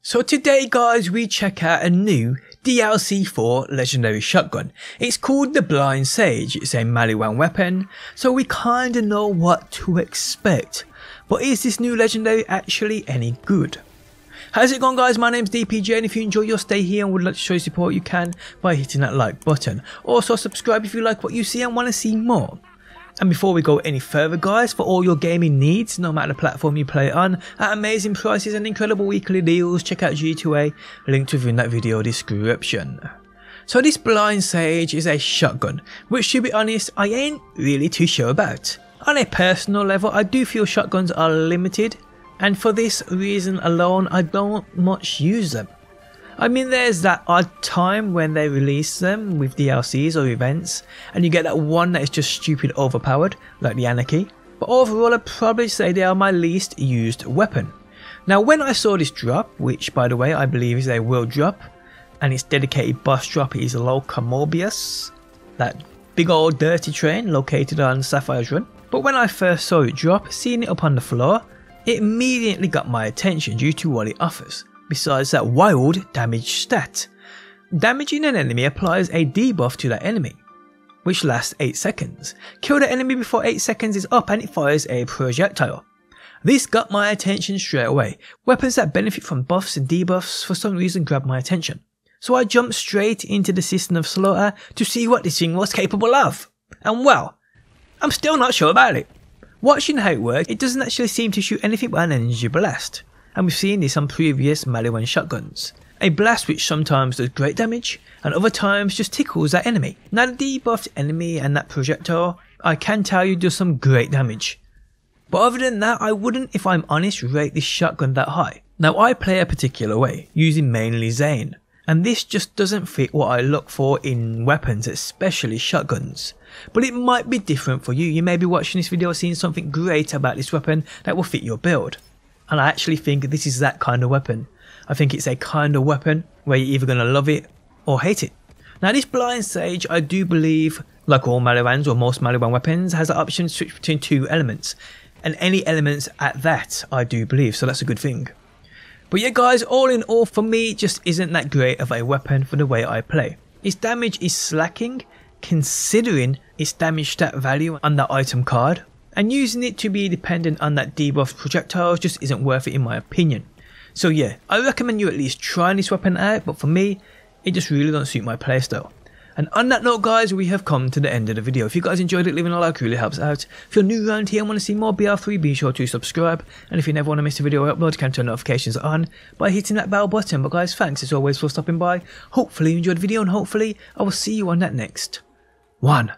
So today guys we check out a new DLC4 Legendary Shotgun. It's called the Blind Sage, it's a Maliwan weapon, so we kinda know what to expect. But is this new Legendary actually any good? How's it going guys, my name's DPJ and if you enjoy your stay here and would like to show your support you can by hitting that like button. Also subscribe if you like what you see and want to see more. And before we go any further guys, for all your gaming needs, no matter the platform you play on, at amazing prices and incredible weekly deals, check out G2A, linked within that video description. So this Blind Sage is a shotgun, which to be honest, I ain't really too sure about. On a personal level, I do feel shotguns are limited, and for this reason alone, I don't much use them. I mean, there's that odd time when they release them with DLCs or events, and you get that one that is just stupid overpowered, like the Anarchy. But overall, I'd probably say they are my least used weapon. Now, when I saw this drop, which by the way I believe is a world drop, and its dedicated boss drop is Locomobius, that big old dirty train located on Sapphire's Run. But when I first saw it drop, seeing it up on the floor, it immediately got my attention due to what it offers besides that wild damage stat. Damaging an enemy applies a debuff to that enemy, which lasts 8 seconds. Kill the enemy before 8 seconds is up and it fires a projectile. This got my attention straight away. Weapons that benefit from buffs and debuffs for some reason grabbed my attention. So I jumped straight into the Cistern of Slaughter to see what this thing was capable of. And well, I'm still not sure about it. Watching how it works, it doesn't actually seem to shoot anything but an energy blast and we've seen this on previous Maliwan shotguns. A blast which sometimes does great damage, and other times just tickles that enemy. Now the debuffed enemy and that projectile, I can tell you does some great damage. But other than that, I wouldn't, if I'm honest, rate this shotgun that high. Now I play a particular way, using mainly Zane, and this just doesn't fit what I look for in weapons, especially shotguns. But it might be different for you, you may be watching this video seeing something great about this weapon that will fit your build. And I actually think this is that kind of weapon. I think it's a kind of weapon where you're either going to love it or hate it. Now this Blind Sage, I do believe, like all Maliwans or most Maliwan weapons, has the option to switch between two elements. And any elements at that, I do believe, so that's a good thing. But yeah guys, all in all, for me, just isn't that great of a weapon for the way I play. Its damage is slacking, considering its damage stat value on that item card, and using it to be dependent on that debuff projectiles just isn't worth it in my opinion. So yeah, I recommend you at least trying this weapon out, but for me, it just really don't suit my playstyle. And on that note guys, we have come to the end of the video. If you guys enjoyed it, leaving a like really helps out. If you're new around here and want to see more BL3, be sure to subscribe. And if you never want to miss a video I upload, you can turn notifications on by hitting that bell button. But guys, thanks as always for stopping by. Hopefully you enjoyed the video and hopefully I will see you on that next one.